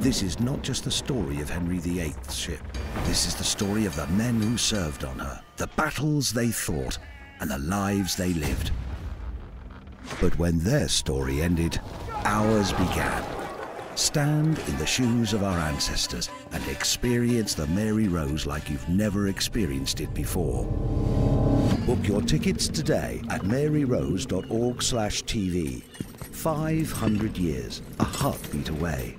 This is not just the story of Henry VIII's ship. This is the story of the men who served on her, the battles they fought, and the lives they lived. But when their story ended, ours began. Stand in the shoes of our ancestors and experience the Mary Rose like you've never experienced it before. Book your tickets today at maryrose.org/tv. 500 years, a heartbeat away.